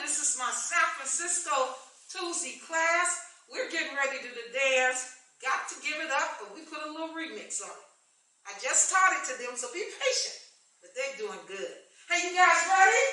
this is my San Francisco Tuesday class. We're getting ready to the dance. Got to give it up, but we put a little remix on it. I just taught it to them, so be patient. But they're doing good. Hey, you guys ready?